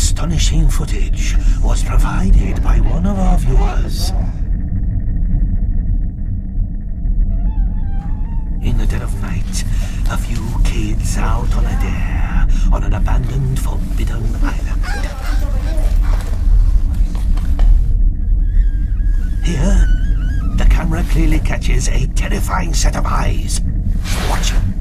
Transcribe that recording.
Astonishing footage was provided by one of our viewers. In the dead of night, a few kids out on a dare on an abandoned forbidden island. Here, the camera clearly catches a terrifying set of eyes watching.